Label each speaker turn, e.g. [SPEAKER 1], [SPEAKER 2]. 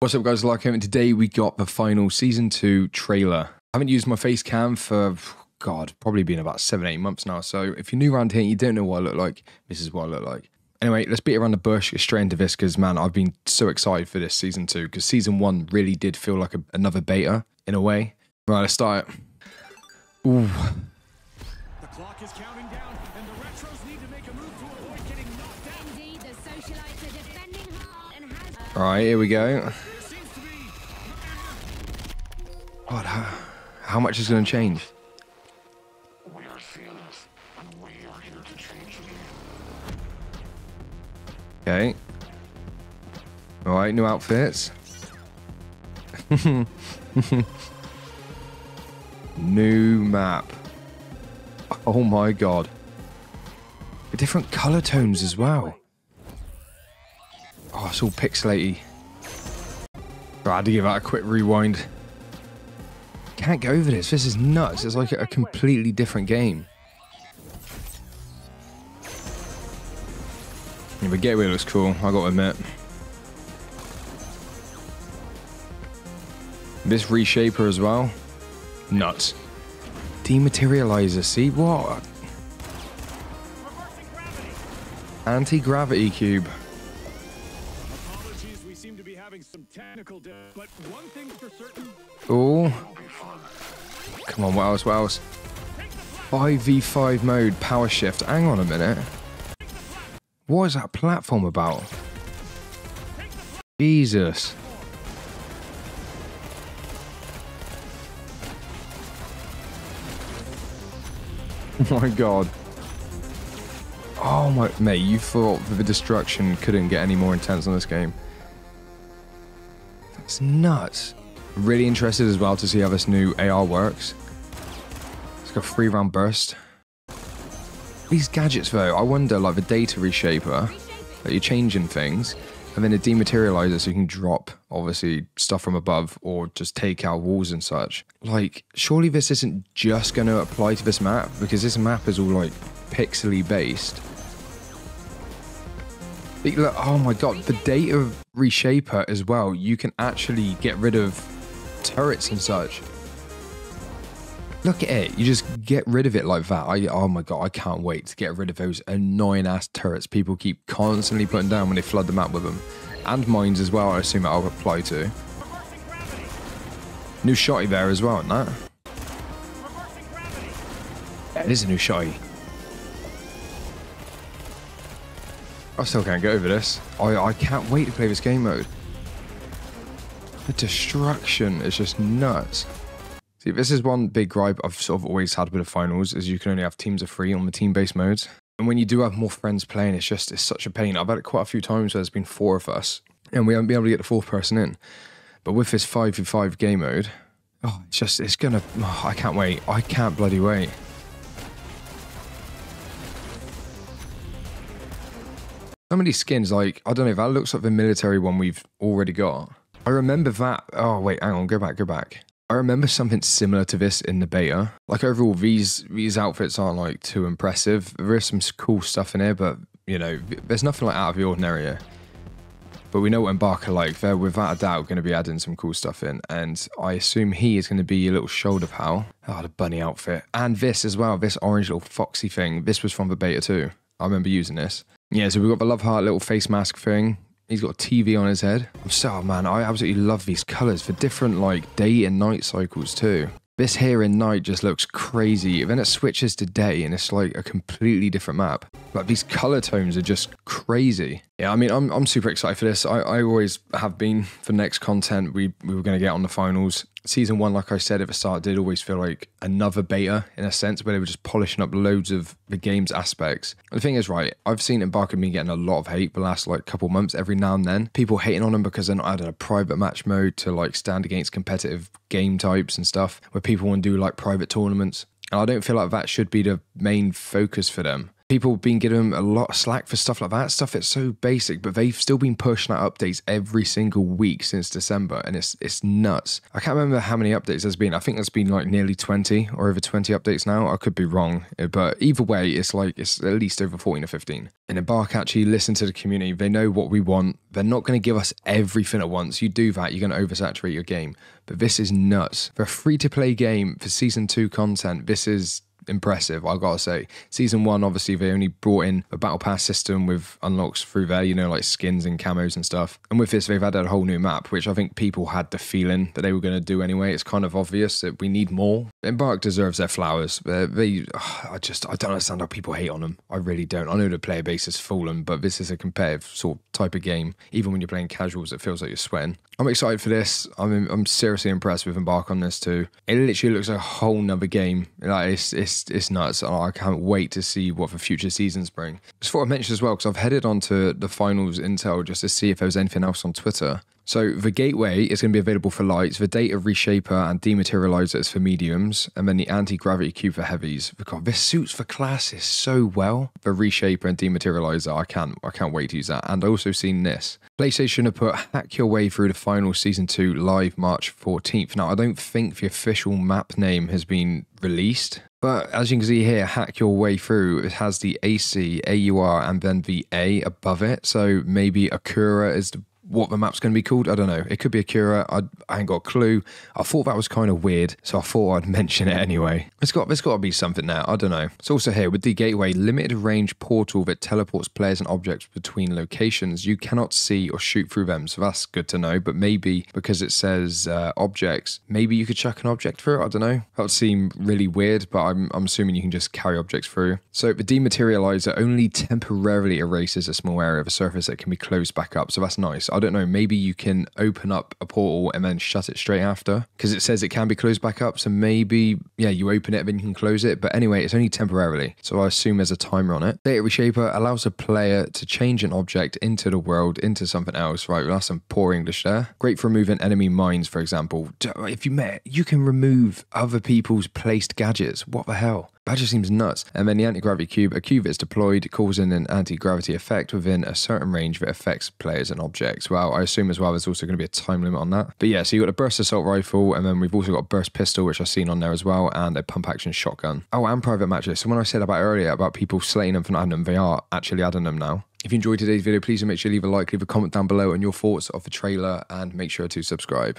[SPEAKER 1] What's up guys, Larco and today we got the finals season 2 trailer. I haven't used my face cam for, god, probably been about 7-8 months now, so if you're new around here and you don't know what I look like, this is what I look like. Anyway, let's beat around the bush, get straight into this, because man, I've been so excited for this season 2, because season 1 really did feel like a, another beta, in a way. Right, let's start. Ooh.
[SPEAKER 2] The clock is counting down, and the Retros need to make a move to avoid getting knocked out.
[SPEAKER 3] Indeed, the socialites are defending hard and has
[SPEAKER 1] Alright, here we go. God, how, how much is going to change?
[SPEAKER 4] We are we are here to change.
[SPEAKER 1] Okay. Alright, new outfits. new map. Oh my god. The different colour tones as well. Oh, it's all pixelaty. I had to give that a quick rewind. Can't get over this. This is nuts. It's like a completely different game. Yeah, but Gateway looks cool, I gotta admit. This reshaper as well. Nuts. Dematerializer, see what? Anti-gravity cube.
[SPEAKER 2] apologies. We seem to be having some technical but one thing's for certain.
[SPEAKER 1] Oh. Come on, what else? 5v5 mode, power shift. Hang on a minute. What is that platform about? Jesus. My god. Oh my mate, you thought the destruction couldn't get any more intense on this game. That's nuts. Really interested as well to see how this new AR works. It's got a free round burst. These gadgets though, I wonder like the data reshaper that you're changing things, and then the dematerializer so you can drop obviously stuff from above or just take out walls and such. Like, surely this isn't just going to apply to this map because this map is all like pixely based. Look, oh my god, the data reshaper as well, you can actually get rid of turrets and such. Look at it, you just get rid of it like that. I, oh my god, I can't wait to get rid of those annoying ass turrets people keep constantly putting down when they flood the map with them. And mines as well, I assume that'll apply to. New shotty there as well, isn't that? It is a new shotty. I still can't get over this. I, I can't wait to play this game mode. The destruction is just nuts. See, this is one big gripe I've sort of always had with the finals, is you can only have teams of three on the team-based modes. And when you do have more friends playing, it's just it's such a pain. I've had it quite a few times where there's been four of us, and we haven't been able to get the fourth person in. But with this 5v5 game mode, oh, it's just, it's gonna, oh, I can't wait. I can't bloody wait. Some of these skins, like, I don't know, if that looks like the military one we've already got. I remember that. Oh, wait, hang on, go back, go back. I remember something similar to this in the beta. Like, overall, these these outfits aren't, like, too impressive. There is some cool stuff in here, but, you know, there's nothing, like, out of the ordinary here. But we know what Embark are like. They're without a doubt going to be adding some cool stuff in. And I assume he is going to be your little shoulder pal. Oh, the bunny outfit. And this as well, this orange little foxy thing. This was from the beta too. I remember using this. Yeah, so we've got the Love Heart little face mask thing. He's got a TV on his head. I'm so, man, I absolutely love these colours for different like day and night cycles too. This here in night just looks crazy. Then it switches to day and it's like a completely different map. Like these color tones are just crazy. Yeah, I mean, I'm, I'm super excited for this. I, I always have been for next content we, we were going to get on the finals. Season one, like I said at the start, did always feel like another beta in a sense where they were just polishing up loads of the game's aspects. The thing is, right, I've seen Embark and me getting a lot of hate the last like couple months every now and then. People hating on them because they're not adding a private match mode to like stand against competitive game types and stuff where people want to do like private tournaments. And I don't feel like that should be the main focus for them. People have been giving them a lot of slack for stuff like that. Stuff that's so basic, but they've still been pushing out updates every single week since December, and it's it's nuts. I can't remember how many updates there's been. I think there's been like nearly 20 or over 20 updates now. I could be wrong, but either way, it's like it's at least over 14 or 15. And Embark actually listen to the community. They know what we want. They're not going to give us everything at once. You do that, you're going to oversaturate your game. But this is nuts. For a free to play game for season two content, this is impressive, I gotta say. Season one, obviously, they only brought in a battle pass system with unlocks through there, you know, like skins and camos and stuff. And with this, they've added a whole new map, which I think people had the feeling that they were going to do anyway. It's kind of obvious that we need more. Embark deserves their flowers. They, ugh, I just, I don't understand how people hate on them. I really don't. I know the player base has fallen, but this is a competitive sort of type of game. Even when you're playing casuals, it feels like you're sweating. I'm excited for this. I'm, I'm seriously impressed with Embark on this too. It literally looks like a whole nother game. Like it's, it's, it's nuts. And I can't wait to see what the future seasons bring. Just thought I'd mention as well, because I've headed on to the finals intel just to see if there was anything else on Twitter. So the gateway is going to be available for lights, the data reshaper and dematerializer is for mediums, and then the anti-gravity cube for heavies. God, this suits for classes so well. The reshaper and dematerializer, I can't I can't wait to use that. And I also seen this. PlayStation have put Hack Your Way Through the Finals Season 2 live March 14th. Now I don't think the official map name has been released. But as you can see here, hack your way through. It has the AC, AUR, and then the A above it. So maybe Akura is the what the map's going to be called. I don't know. It could be Akura. I, I ain't got a clue. I thought that was kind of weird, so I thought I'd mention it anyway. It's got there's got to be something there. I don't know. It's also here with the gateway limited range portal that teleports players and objects between locations. You cannot see or shoot through them, so that's good to know. But maybe because it says uh, objects, maybe you could chuck an object through it. I don't know. That would seem really weird, but I'm I'm assuming you can just carry objects through. So the dematerializer only temporarily erases a small area of a surface that can be closed back up. So that's nice. Don't know, maybe you can open up a portal and then shut it straight after because it says it can be closed back up. So maybe, yeah, you open it, then you can close it. But anyway, it's only temporarily. So I assume there's a timer on it. Data Reshaper allows a player to change an object into the world, into something else. Right, well, that's some poor English there. Great for removing enemy mines, for example. If you met, you can remove other people's placed gadgets. What the hell? That just seems nuts. And then the anti-gravity cube, a cube that's deployed, causing an anti-gravity effect within a certain range that affects players and objects. Well, I assume as well there's also going to be a time limit on that. But yeah, so you've got a burst assault rifle, and then we've also got a burst pistol, which I've seen on there as well, and a pump action shotgun. Oh, and private matches. So when I said about earlier about people slating them for adding them, they are actually adding them now. If you enjoyed today's video, please make sure to leave a like, leave a comment down below on your thoughts of the trailer, and make sure to subscribe.